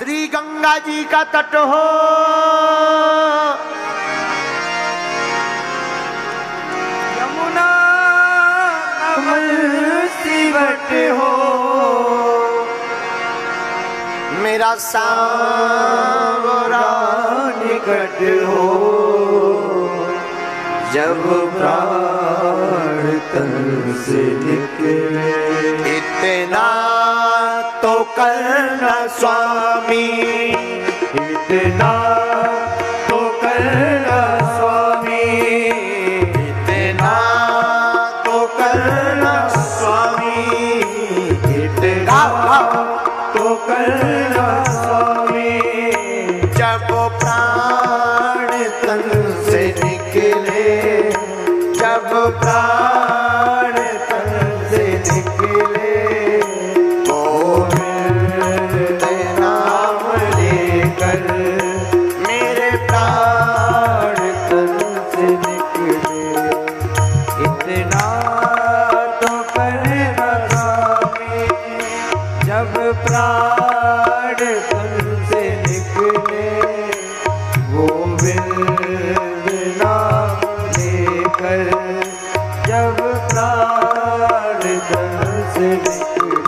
श्री गंगा जी का तट हो। यमुना सिवट हो। मेरा सांवरा निकट हो। जब प्राण तन से निकले करना स्वामी। इतना तो करना स्वामी। इतना तो करना स्वामी। इतना तो करना स्वामी। जब प्राण तन से निकले, जब प्राण इतना तो पर स्वामी जब प्राण तन से निकले जब प्राण तन से निकले।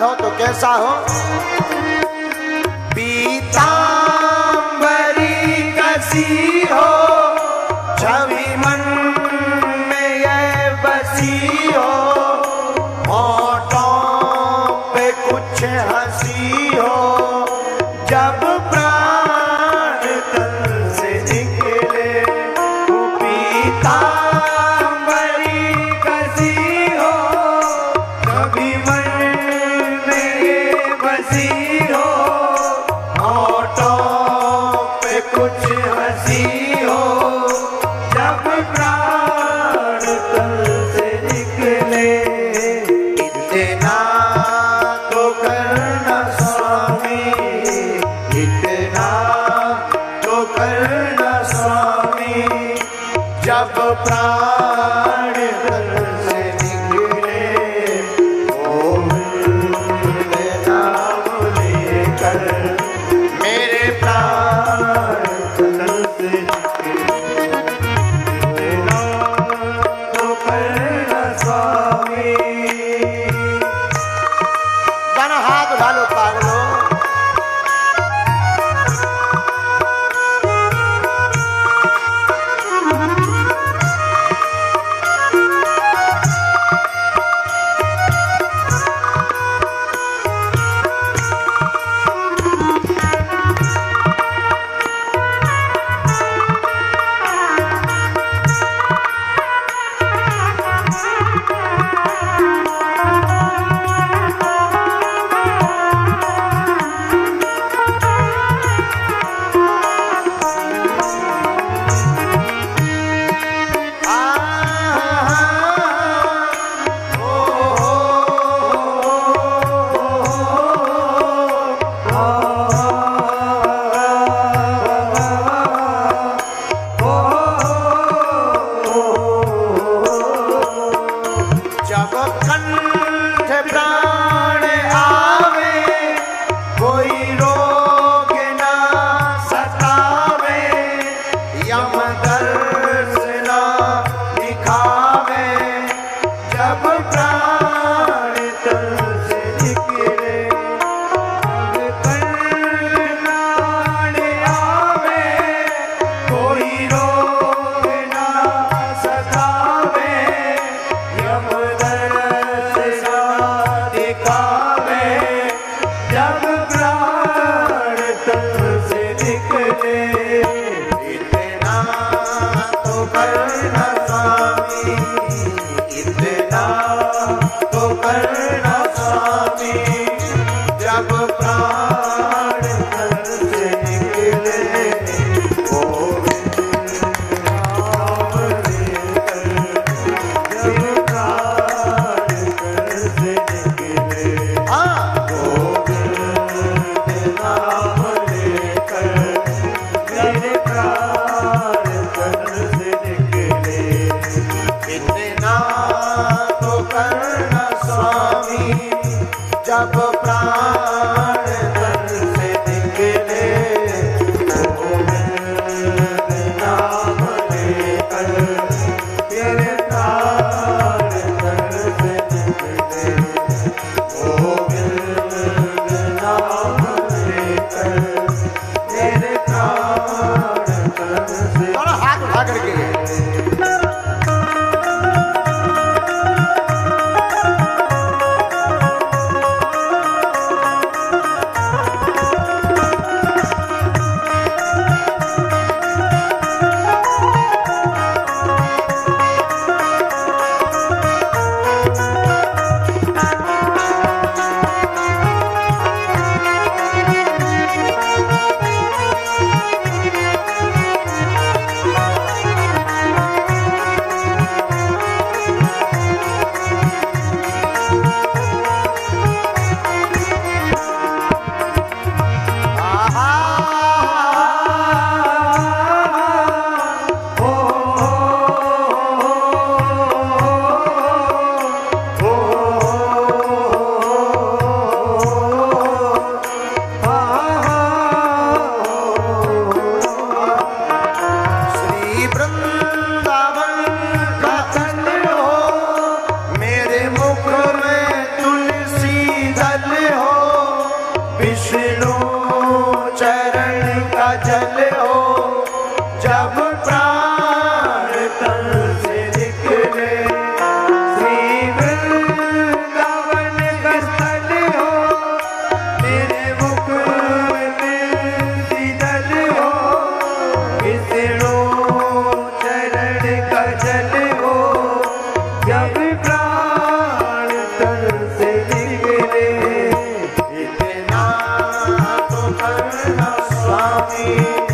निकले हो तो कैसा हो? पीताम्बरी कसी हो छवि मन में ये बसी सब प्राण जब प्राण हाथ भाग के स्वामी